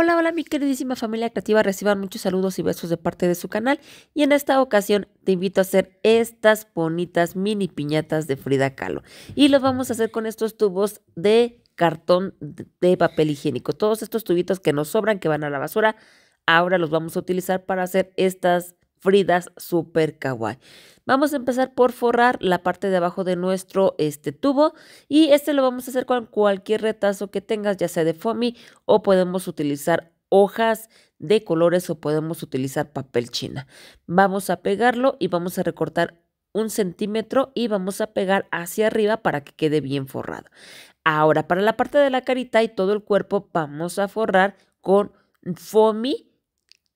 Hola, hola mi queridísima familia creativa, reciban muchos saludos y besos de parte de su canal y en esta ocasión te invito a hacer estas bonitas mini piñatas de Frida Kahlo y lo vamos a hacer con estos tubos de cartón de papel higiénico. Todos estos tubitos que nos sobran, que van a la basura, ahora los vamos a utilizar para hacer estas Fridas super kawaii. Vamos a empezar por forrar la parte de abajo de nuestro este tubo y este lo vamos a hacer con cualquier retazo que tengas, ya sea de foamy o podemos utilizar hojas de colores o podemos utilizar papel china. Vamos a pegarlo y vamos a recortar un centímetro y vamos a pegar hacia arriba para que quede bien forrado. Ahora, para la parte de la carita y todo el cuerpo vamos a forrar con foamy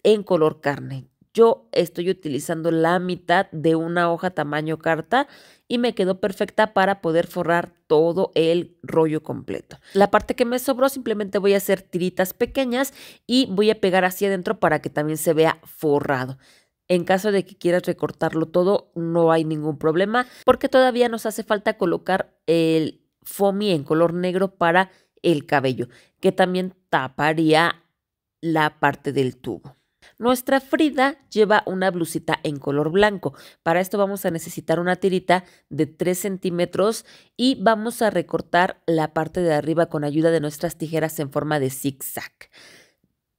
en color carne. Yo estoy utilizando la mitad de una hoja tamaño carta y me quedó perfecta para poder forrar todo el rollo completo. La parte que me sobró simplemente voy a hacer tiritas pequeñas y voy a pegar hacia adentro para que también se vea forrado. En caso de que quieras recortarlo todo, no hay ningún problema porque todavía nos hace falta colocar el foamy en color negro para el cabello, que también taparía la parte del tubo. Nuestra Frida lleva una blusita en color blanco. Para esto vamos a necesitar una tirita de 3 centímetros y vamos a recortar la parte de arriba con ayuda de nuestras tijeras en forma de zigzag.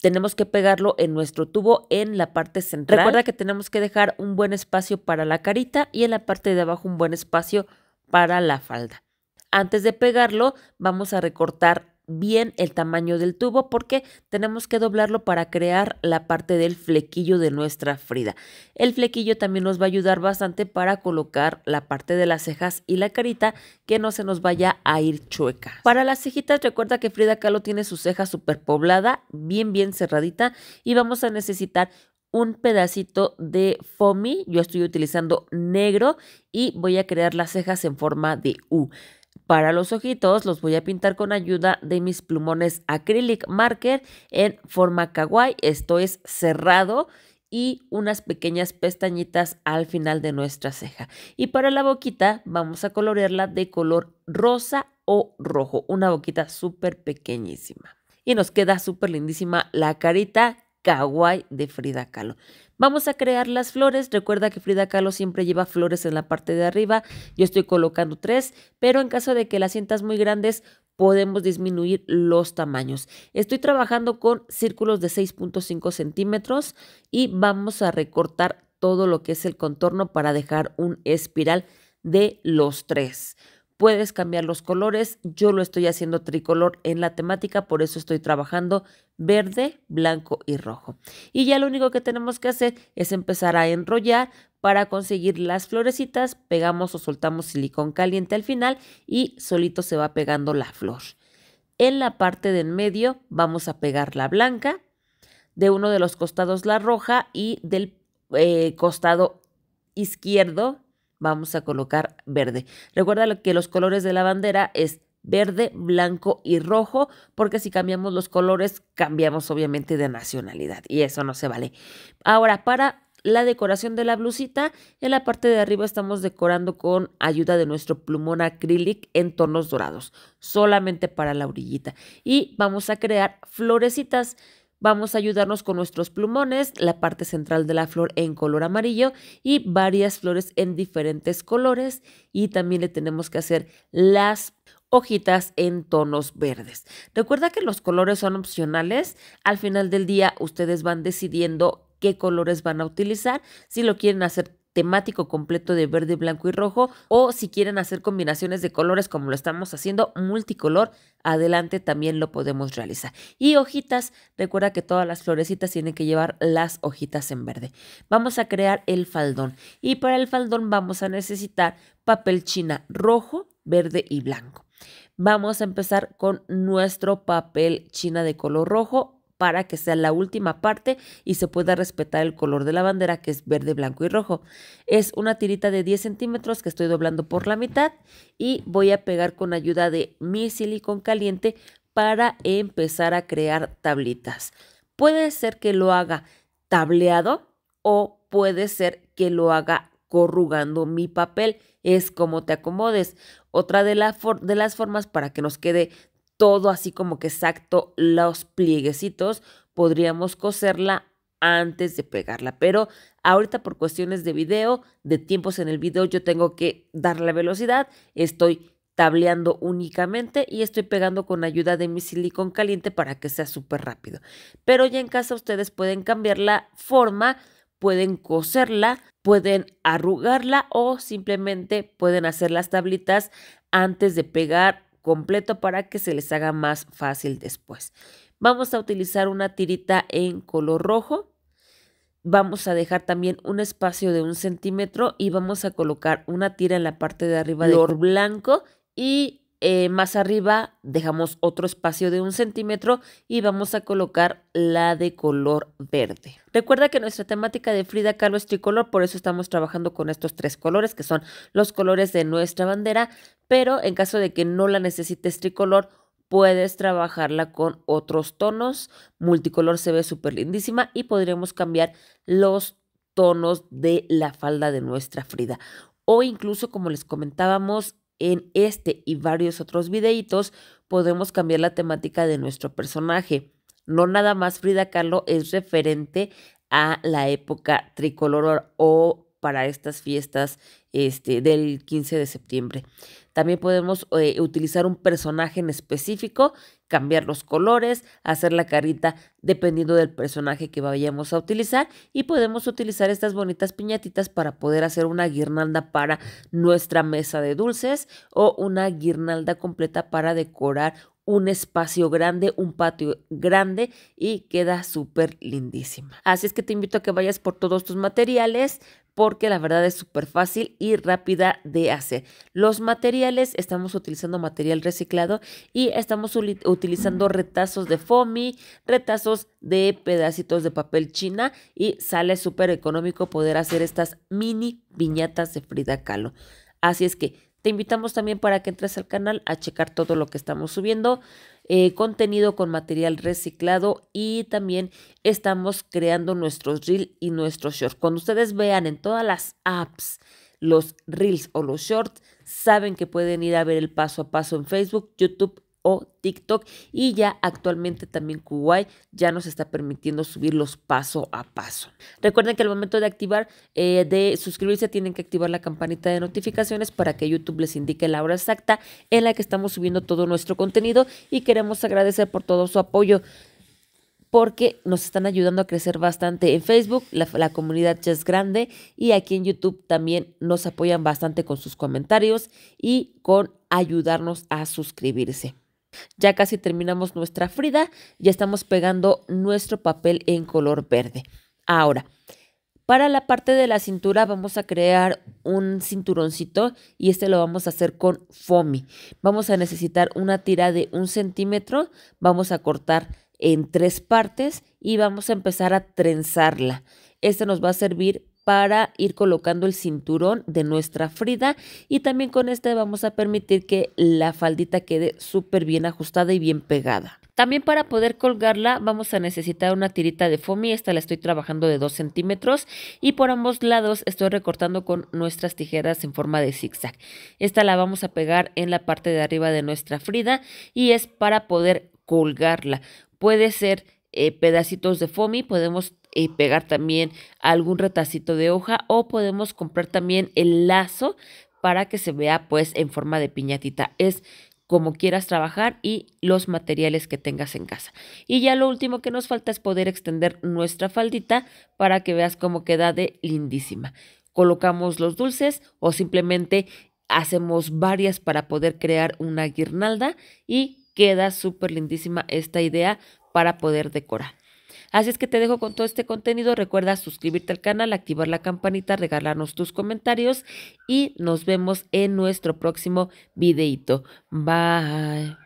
Tenemos que pegarlo en nuestro tubo en la parte central. Recuerda que tenemos que dejar un buen espacio para la carita y en la parte de abajo un buen espacio para la falda. Antes de pegarlo, vamos a recortar bien el tamaño del tubo porque tenemos que doblarlo para crear la parte del flequillo de nuestra Frida. El flequillo también nos va a ayudar bastante para colocar la parte de las cejas y la carita que no se nos vaya a ir chueca. Para las cejitas recuerda que Frida Kahlo tiene su ceja súper poblada, bien bien cerradita y vamos a necesitar un pedacito de foamy, yo estoy utilizando negro y voy a crear las cejas en forma de U. Para los ojitos los voy a pintar con ayuda de mis plumones acrylic marker en forma kawaii, esto es cerrado y unas pequeñas pestañitas al final de nuestra ceja. Y para la boquita vamos a colorearla de color rosa o rojo, una boquita súper pequeñísima. Y nos queda súper lindísima la carita kawaii de Frida Kahlo. Vamos a crear las flores. Recuerda que Frida Kahlo siempre lleva flores en la parte de arriba. Yo estoy colocando tres, pero en caso de que las sientas muy grandes, podemos disminuir los tamaños. Estoy trabajando con círculos de 6.5 centímetros y vamos a recortar todo lo que es el contorno para dejar un espiral de los tres. Puedes cambiar los colores, yo lo estoy haciendo tricolor en la temática, por eso estoy trabajando verde, blanco y rojo. Y ya lo único que tenemos que hacer es empezar a enrollar para conseguir las florecitas, pegamos o soltamos silicón caliente al final y solito se va pegando la flor. En la parte de en medio vamos a pegar la blanca, de uno de los costados la roja y del eh, costado izquierdo vamos a colocar verde. Recuerda que los colores de la bandera es verde, blanco y rojo, porque si cambiamos los colores, cambiamos obviamente de nacionalidad y eso no se vale. Ahora, para la decoración de la blusita, en la parte de arriba estamos decorando con ayuda de nuestro plumón acrílico en tonos dorados, solamente para la orillita. Y vamos a crear florecitas Vamos a ayudarnos con nuestros plumones, la parte central de la flor en color amarillo y varias flores en diferentes colores y también le tenemos que hacer las hojitas en tonos verdes. Recuerda que los colores son opcionales. Al final del día ustedes van decidiendo qué colores van a utilizar. Si lo quieren hacer temático completo de verde, blanco y rojo o si quieren hacer combinaciones de colores como lo estamos haciendo multicolor, adelante también lo podemos realizar. Y hojitas, recuerda que todas las florecitas tienen que llevar las hojitas en verde. Vamos a crear el faldón y para el faldón vamos a necesitar papel china rojo, verde y blanco. Vamos a empezar con nuestro papel china de color rojo para que sea la última parte y se pueda respetar el color de la bandera que es verde, blanco y rojo. Es una tirita de 10 centímetros que estoy doblando por la mitad y voy a pegar con ayuda de mi silicón caliente para empezar a crear tablitas. Puede ser que lo haga tableado o puede ser que lo haga corrugando mi papel. Es como te acomodes. Otra de, de las formas para que nos quede todo así como que exacto los plieguecitos, podríamos coserla antes de pegarla. Pero ahorita por cuestiones de video, de tiempos en el video, yo tengo que dar la velocidad. Estoy tableando únicamente y estoy pegando con ayuda de mi silicón caliente para que sea súper rápido. Pero ya en casa ustedes pueden cambiar la forma, pueden coserla, pueden arrugarla o simplemente pueden hacer las tablitas antes de pegar completo para que se les haga más fácil después. Vamos a utilizar una tirita en color rojo. Vamos a dejar también un espacio de un centímetro y vamos a colocar una tira en la parte de arriba de color blanco y eh, más arriba dejamos otro espacio de un centímetro y vamos a colocar la de color verde. Recuerda que nuestra temática de Frida Kahlo es tricolor, por eso estamos trabajando con estos tres colores que son los colores de nuestra bandera, pero en caso de que no la necesites tricolor, puedes trabajarla con otros tonos. Multicolor se ve súper lindísima y podríamos cambiar los tonos de la falda de nuestra Frida. O incluso, como les comentábamos, en este y varios otros videitos podemos cambiar la temática de nuestro personaje. No nada más Frida Kahlo es referente a la época tricolor o para estas fiestas este, del 15 de septiembre. También podemos eh, utilizar un personaje en específico, cambiar los colores, hacer la carita dependiendo del personaje que vayamos a utilizar y podemos utilizar estas bonitas piñatitas para poder hacer una guirnalda para nuestra mesa de dulces o una guirnalda completa para decorar un espacio grande, un patio grande y queda súper lindísima. Así es que te invito a que vayas por todos tus materiales porque la verdad es súper fácil y rápida de hacer. Los materiales, estamos utilizando material reciclado y estamos utilizando retazos de foamy, retazos de pedacitos de papel china y sale súper económico poder hacer estas mini viñatas de Frida Kahlo. Así es que te invitamos también para que entres al canal a checar todo lo que estamos subiendo, eh, contenido con material reciclado y también estamos creando nuestros reels y nuestros shorts. Cuando ustedes vean en todas las apps los reels o los shorts, saben que pueden ir a ver el paso a paso en Facebook, YouTube o TikTok y ya actualmente también Kuwait ya nos está permitiendo subirlos paso a paso. Recuerden que al momento de activar, eh, de suscribirse, tienen que activar la campanita de notificaciones para que YouTube les indique la hora exacta en la que estamos subiendo todo nuestro contenido y queremos agradecer por todo su apoyo porque nos están ayudando a crecer bastante. En Facebook la, la, comunidad ya es grande y aquí en YouTube también nos apoyan bastante con sus comentarios y con ayudarnos a suscribirse. Ya casi terminamos nuestra Frida, ya estamos pegando nuestro papel en color verde. Ahora, para la parte de la cintura vamos a crear un cinturoncito y este lo vamos a hacer con foamy. Vamos a necesitar una tira de un centímetro, vamos a cortar en tres partes y vamos a empezar a trenzarla. Este nos va a servir para ir colocando el cinturón de nuestra Frida y también con este vamos a permitir que la faldita quede súper bien ajustada y bien pegada. También para poder colgarla vamos a necesitar una tirita de foamy, esta la estoy trabajando de 2 centímetros y por ambos lados estoy recortando con nuestras tijeras en forma de zigzag. Esta la vamos a pegar en la parte de arriba de nuestra Frida y es para poder colgarla. Puede ser eh, pedacitos de foamy, podemos eh, pegar también algún retacito de hoja o podemos comprar también el lazo para que se vea pues en forma de piñatita. Es como quieras trabajar y los materiales que tengas en casa. Y ya lo último que nos falta es poder extender nuestra faldita para que veas cómo queda de lindísima. Colocamos los dulces o simplemente hacemos varias para poder crear una guirnalda y queda súper lindísima esta idea para poder decorar. Así es que te dejo con todo este contenido. Recuerda suscribirte al canal, activar la campanita, regalarnos tus comentarios y nos vemos en nuestro próximo videito. Bye.